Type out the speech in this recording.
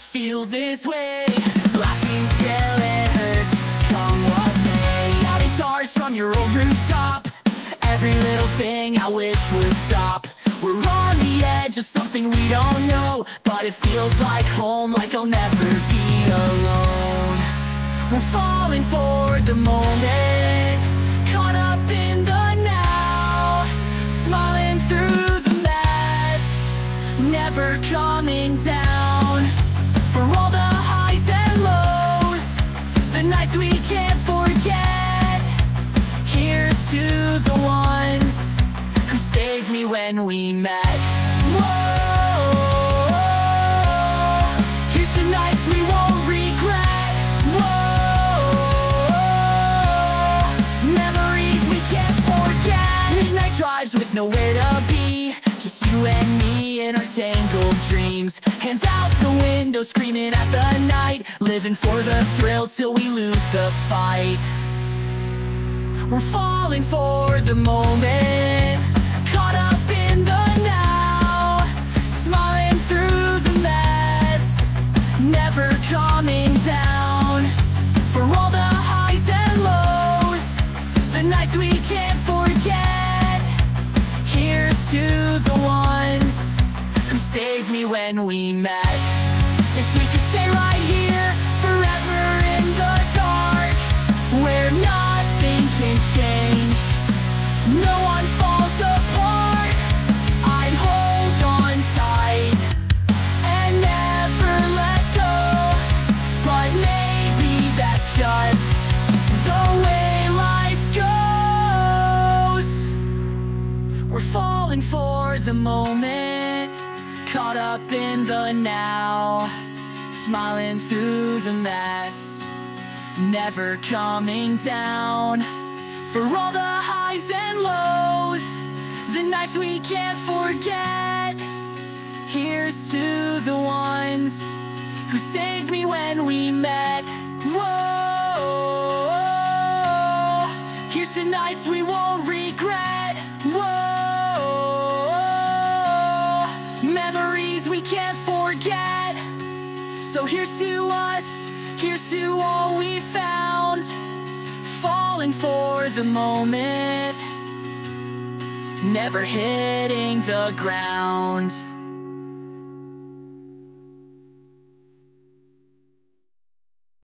feel this way. Laughing till it hurts, come what may Shouting stars from your old rooftop. Every little thing I wish would stop. We're on the edge of something we don't know But it feels like home, like I'll never be alone. We're falling for the moment Caught up in the now Smiling through the mess Never coming down the ones Who saved me when we met. Whoa. Here's to nights we won't regret. Whoa. Memories we can't forget. Midnight drives with nowhere to be. Just you and me in our tangled dreams. Hands out the window screaming at the night. Living for the thrill till we lose the fight we're falling for the moment. Caught up in the now. Smiling through the mess. Never coming down. For all the highs and lows. The nights we can't forget. Here's to the ones Who saved me when we met falling for the moment Caught up in the now Smiling through the mess Never coming down For all the highs and lows The nights we can't forget. Here's to the ones Who saved me when we met. Whoa. Here's to nights we won't regret. Whoa. Memories we can't forget. So here's to us, here's to all we found Falling for the moment. Never hitting the ground